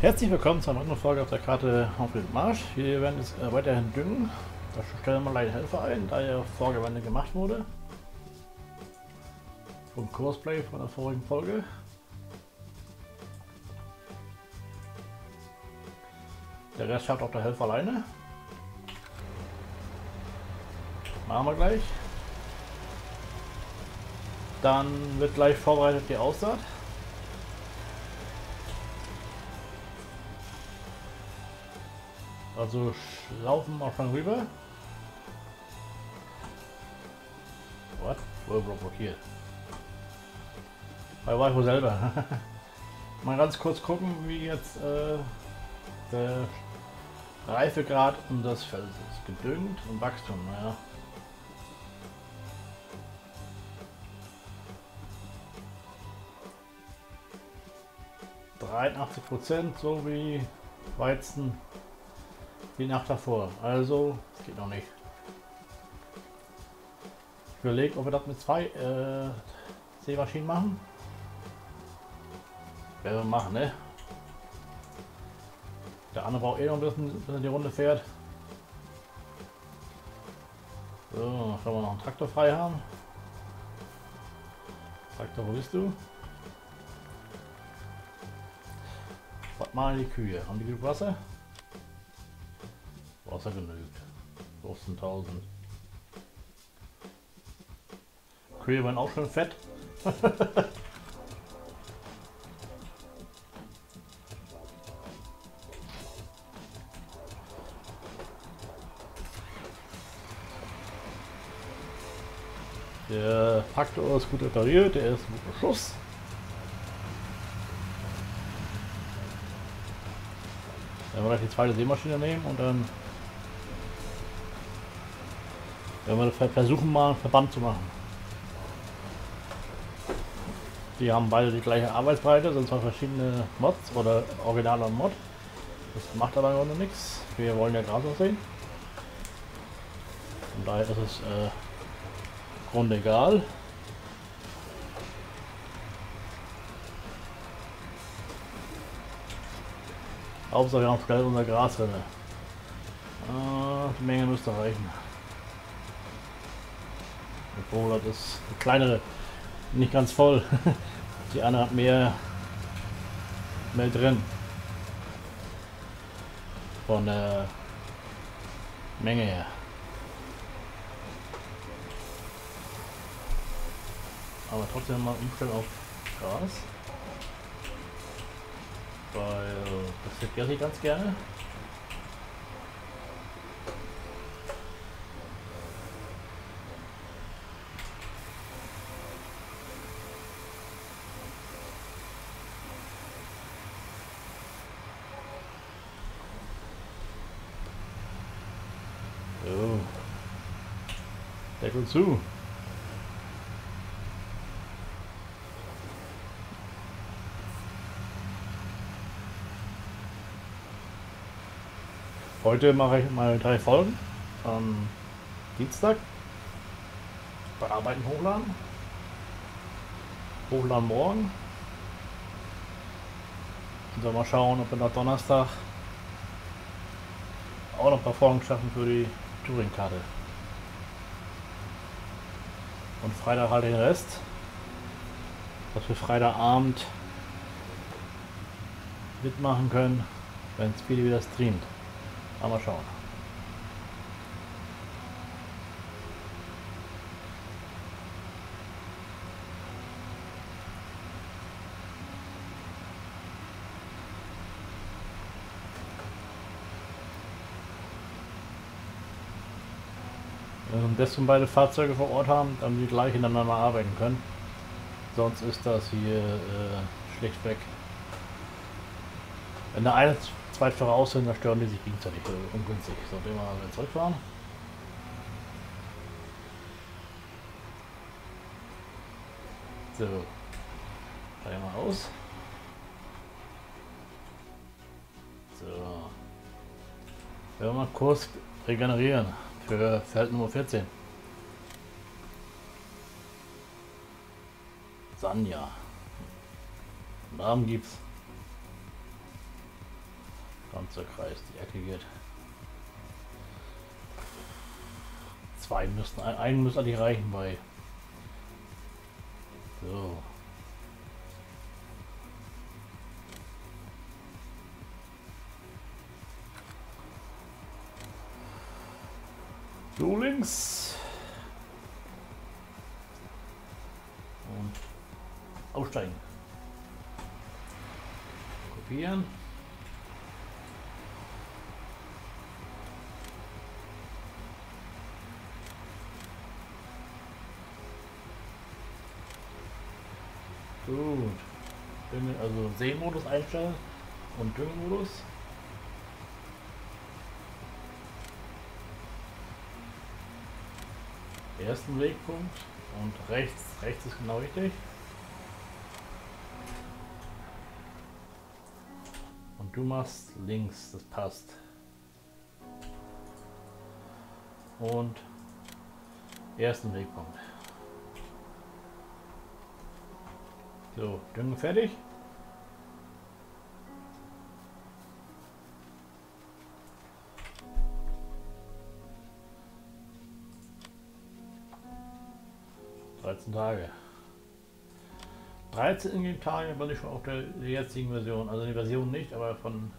Herzlich willkommen zur neuen Folge auf der Karte auf den Marsch. Wir werden jetzt äh, weiterhin düngen. Da stellen wir leider Helfer ein, da ja Vorgewende gemacht wurde. Vom Cosplay von der vorigen Folge. Der Rest schafft auch der Helfer alleine. Machen wir gleich. Dann wird gleich vorbereitet die Aussaat. Also laufen wir schon rüber. What? Wurde blockiert. Ich wohl selber. Mal ganz kurz gucken, wie jetzt äh, der Reifegrad um das Feld ist. Gedüngt und Wachstum, naja. Prozent, so wie Weizen die Nacht davor. Also, geht noch nicht. Ich überlege, ob wir das mit zwei äh, Seemaschinen machen. Werden wir machen, ne? Der andere braucht eh noch ein bisschen, bis er die Runde fährt. So, schauen wir noch einen Traktor frei haben. Traktor, wo bist du? Was machen die Kühe? Haben die genug Wasser? Wasser genügt. 15.000. Kühe waren auch schon fett. Der Faktor ist gut repariert, der ist ein guter Schuss. Dann werden wir die zweite Seemaschine nehmen und dann Wenn wir versuchen mal einen Verband zu machen. Die haben beide die gleiche Arbeitsbreite, sind zwar verschiedene Mods oder originaler Mod. Das macht aber noch nichts. Wir wollen ja Gras sehen. Von daher ist es äh, grundegal. Hauptsache wir haben schnell unser Gras drin. Ah, die Menge müsste reichen. Obwohl, das ist eine kleinere, nicht ganz voll. Die andere hat mehr, mehr drin. Von der Menge her. Aber trotzdem mal umstellen auf Gras. Weil das hätte ich ganz gerne. Deckel zu. Heute mache ich mal drei Folgen. Am Dienstag. Bearbeiten hochladen. Hochladen morgen. Und dann mal schauen, ob wir nach Donnerstag auch noch ein paar Folgen schaffen für die Touring-Karte. Und Freitag halt den Rest. Dass wir Freitagabend mitmachen können, wenn es wieder streamt. mal schauen. Am besten beide Fahrzeuge vor Ort haben, damit die gleich ineinander arbeiten können. Sonst ist das hier äh, schlichtweg. Wenn der eine zwei voraus sind, dann stören die sich gegenseitig äh, ungünstig. So, den mal zurückfahren. So. Steigen mal aus. So. Wenn wir mal kurz regenerieren für Feld Nummer 14. Sanja. Namen gibt's. Ganzer Kreis, die Ecke geht. Zwei müssten, einen müsste eigentlich reichen bei. Kopieren. Gut. Also Seemodus einstellen und Düngemodus. Ersten Wegpunkt und rechts, rechts ist genau richtig. Und du machst links, das passt. Und ersten Wegpunkt. So, Düngen fertig. Dreizehn Tage. 13 Ingame-Tage bin ich schon auf der jetzigen Version. Also die Version nicht, aber von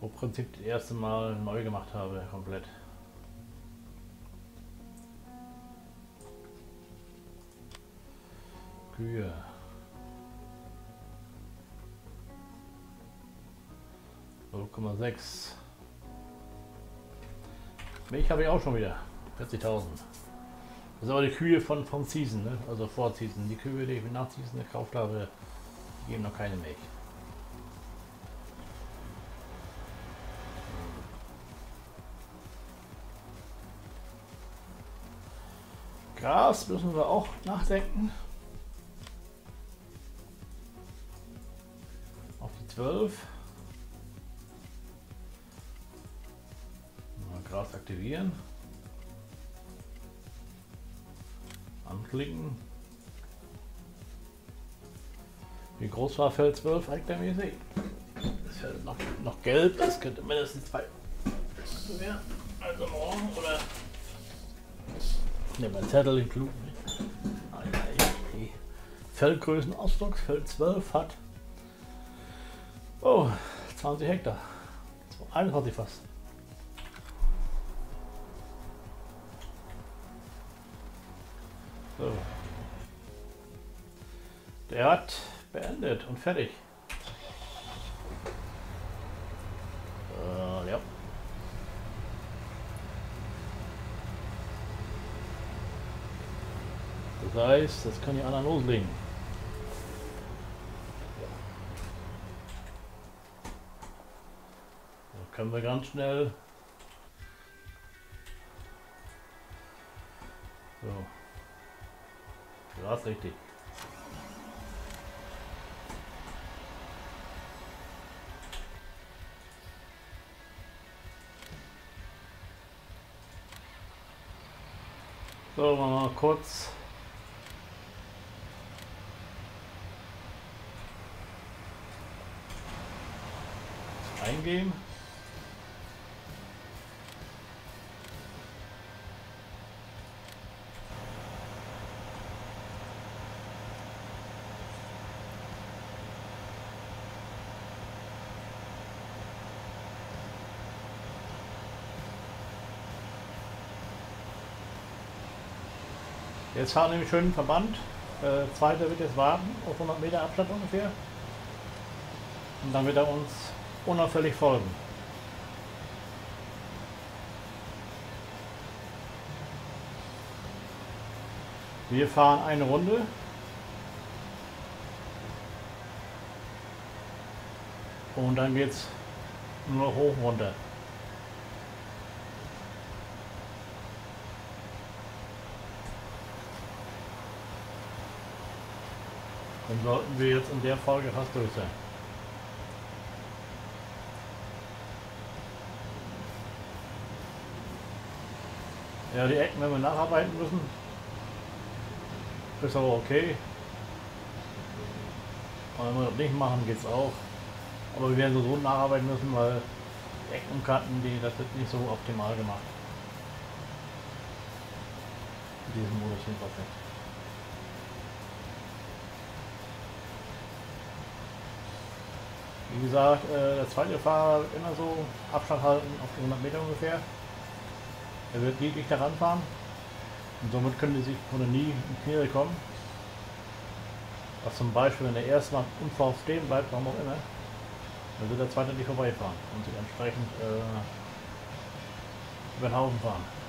wo Prinzip das erste Mal neu gemacht habe, komplett. Kühe. sechs. Milch habe ich auch schon wieder. 40.000. Das ist aber die Kühe von, von Season, ne? also vor Season. Die Kühe, die ich nach Season gekauft habe, die geben noch keine Milch. Gras müssen wir auch nachdenken. 12. Gras aktivieren. Anklicken. Wie groß war Feld 12 hektarmäßig? Das ja noch, noch gelb, das könnte mindestens zwei mehr. Also morgen oder. Ne, mein Zettel im Klug. Feldgrößen Ausdrucks, Feld 12 hat Oh, 20 Hektar. 21 fast. Beendet und fertig. Uh, ja. Das heißt, das kann die anderen loslegen. können wir ganz schnell so ja ist richtig so mal kurz. Eingehen Jetzt fahren wir einen schönen Verband. Äh, zweiter wird jetzt warten, auf 100 Meter Abstand ungefähr. Und dann wird er uns unauffällig folgen. Wir fahren eine Runde. Und dann geht es nur hoch runter. Dann sollten wir jetzt in der Folge fast durch sein. Ja, die Ecken werden wir nacharbeiten müssen. Ist aber okay. Und wenn wir das nicht machen, geht es auch. Aber wir werden so, nacharbeiten müssen, weil Ecken und Kanten, die, das wird nicht so optimal gemacht. In diesem Modus jedenfalls nicht. Wie gesagt, äh, der zweite Fahrer wird immer so Abstand halten auf 100 Meter ungefähr. Er wird nie dichter ranfahren und somit können die sich oder nie in Quere kommen. Was zum Beispiel, wenn der erste mal unverhofft stehen bleibt, warum auch immer, dann wird der zweite nicht vorbeifahren und sich entsprechend äh, über den Haufen fahren.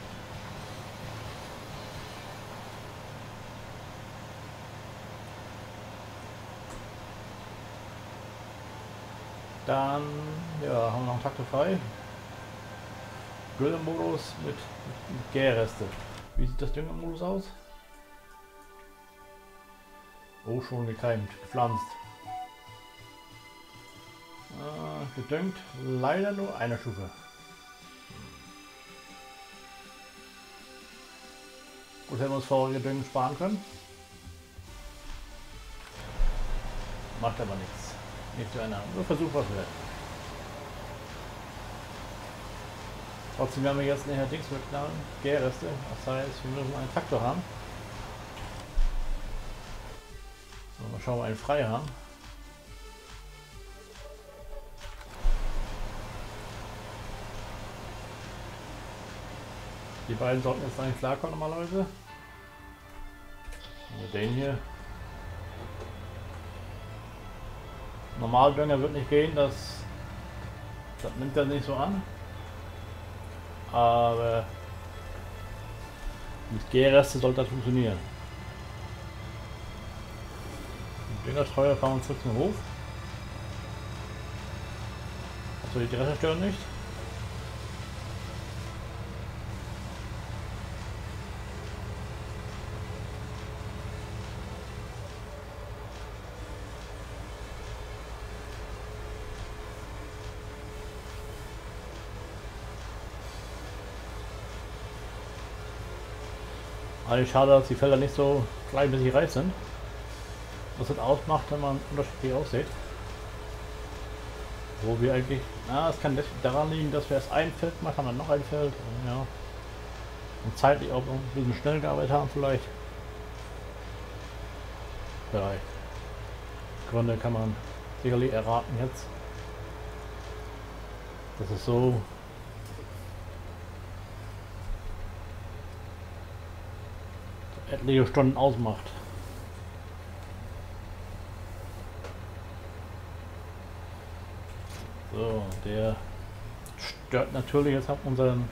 Dann ja, haben wir noch einen Takte frei. Grillmodus mit, mit, Gärreste. Wie sieht das Düngermodus aus? Oh, schon gekeimt, gepflanzt. Äh, gedüngt, leider nur eine Stufe. Gut, hätten wir uns vorher gedüngt sparen können. Macht aber nichts. Nicht zu einer. Nur Versuch was wert. Trotzdem werden wir jetzt nachher Dings mitknallen. Gärreste. Das heißt, wir müssen einen Traktor haben. So, mal schauen, ob wir einen frei haben. Die beiden sollten jetzt eigentlich klarkommen normalerweise. Und den hier. Normaldünger wird nicht gehen, das, das nimmt er nicht so an. Aber mit G-Reste sollte das funktionieren. Düngerstreuer fahren wir zurück zum Hof. Achso, die Drescher stören nicht. Eigentlich schade, dass die Felder nicht so gleichmäßig reif sind. Was das ausmacht, wenn man unterschiedlich aussieht. Wo wir eigentlich, na, es kann daran liegen, dass wir erst ein Feld machen, dann noch ein Feld, ja. Und zeitlich auch ein bisschen schnell gearbeitet haben vielleicht. Vielleicht. Gründe kann man sicherlich erraten jetzt. Das ist so etliche Stunden ausmacht. So, der stört natürlich jetzt unseren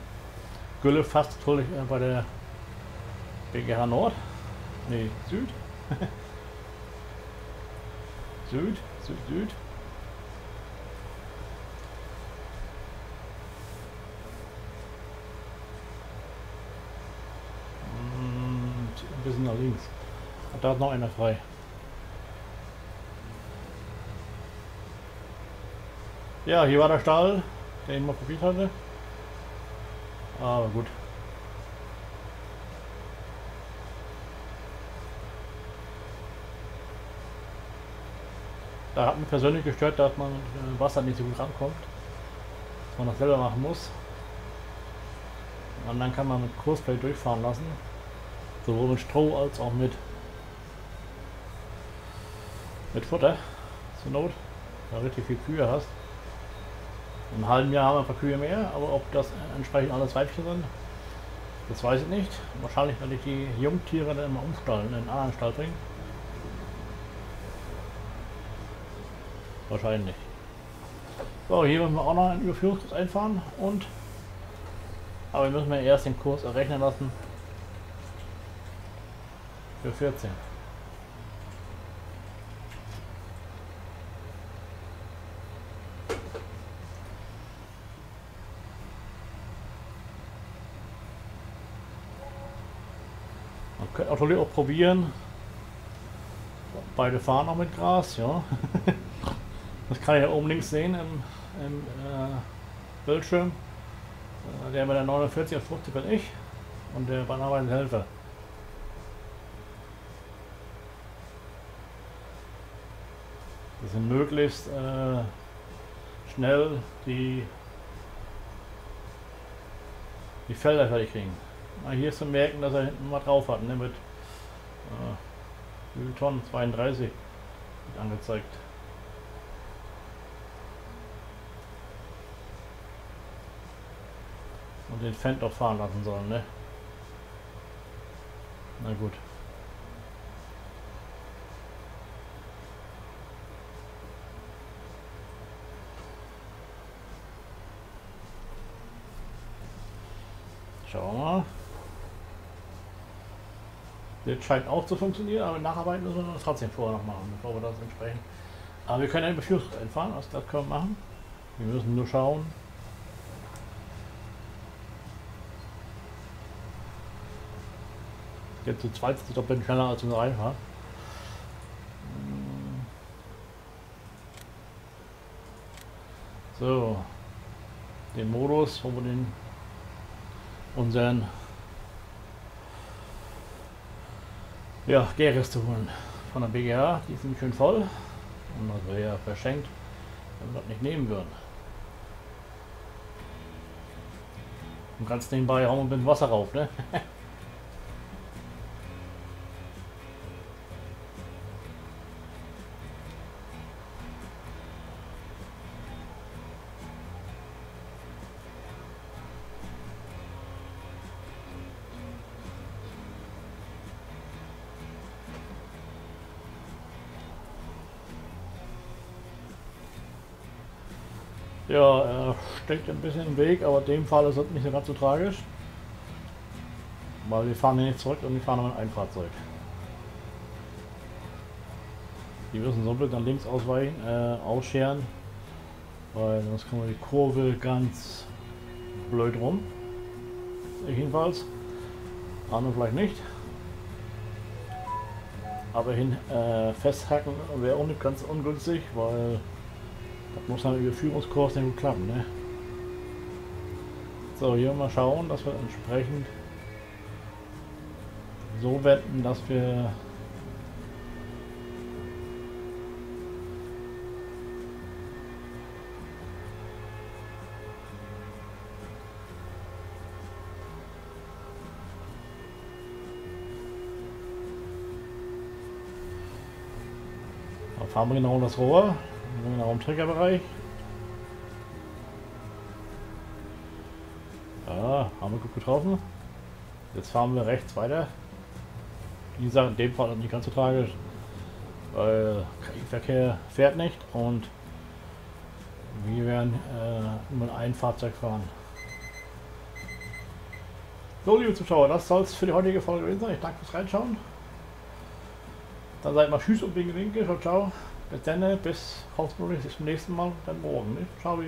Gülle fast natürlich äh, bei der BGH Nord. Nee, Süd. Süd, Süd, Süd. ein bisschen nach links. Und da ist noch einer frei. Ja, hier war der Stall, den ich mal probiert hatte. Aber gut. Da hat mich persönlich gestört, dass man mit Wasser nicht so gut rankommt. Dass man das selber machen muss. Und dann kann man mit Kursplay durchfahren lassen. Sowohl mit Stroh als auch mit, mit Futter. Zur Not. Da richtig viel Kühe hast. Im halben Jahr haben wir ein paar Kühe mehr, aber ob das entsprechend alles Weibchen sind, das weiß ich nicht. Wahrscheinlich werde ich die Jungtiere dann immer umstallen, in einen anderen Stall bringen. Wahrscheinlich. So, hier müssen wir auch noch einen Überführungskurs einfahren und aber wir müssen wir erst den Kurs errechnen lassen, für 14. Man könnte natürlich auch probieren. Beide fahren auch mit Gras, ja. das kann ich ja oben links sehen im, im äh, Bildschirm. Äh, der mit der 49 und 50 bin ich und der bearbeitende Helfer. Sind möglichst äh, schnell die, die Felder fertig kriegen. Na, hier ist zu merken, dass er hinten mal drauf hat, ne, mit äh, Tonnen? 32 wird angezeigt. Und den Fendt auch fahren lassen sollen, ne? Na gut. Schauen wir mal. Das scheint auch zu funktionieren, aber nacharbeiten müssen wir das trotzdem vorher noch machen, bevor wir das entsprechen. Aber wir können ein Beschluss einfahren, was das können wir machen. Wir müssen nur schauen. Jetzt zu zweit ist es doppelt schneller als in Einfahrt. So, den Modus, wo wir den unseren ja, Gärreste holen von der BGA. Die sind schön voll und das wäre ja verschenkt, wenn wir das nicht nehmen würden. Und ganz nebenbei hauen wir mit Wasser rauf, ne? Ja, er steckt ein bisschen im Weg, aber in dem Fall ist es nicht so ganz so tragisch. Weil wir fahren hier nicht zurück und wir fahren mit ein Fahrzeug. Die müssen so blöd nach links ausweichen, äh, ausscheren, weil sonst kommen wir die Kurve ganz blöd rum. Ich jedenfalls. Andere vielleicht nicht. Aber hin äh, festhacken wäre ganz ungünstig, weil das muss dann über Führungskurs nicht gut klappen, ne? So, hier mal schauen, dass wir entsprechend so wenden, dass wir fahren wir genau das Rohr. Genau im Triggerbereich. Ja, haben wir gut getroffen. Jetzt fahren wir rechts weiter. Wie gesagt, in dem Fall nicht ganz so tragisch, weil KI-Verkehr fährt nicht und wir werden äh, mit einem Fahrzeug fahren. So, liebe Zuschauer, das soll es für die heutige Folge gewesen sein. Ich danke fürs Reinschauen. Dann seid mal Tschüss und Winke Winke. Ciao, ciao. Bis hoffentlich bis zum nächsten Mal, dann morgen. Ciao.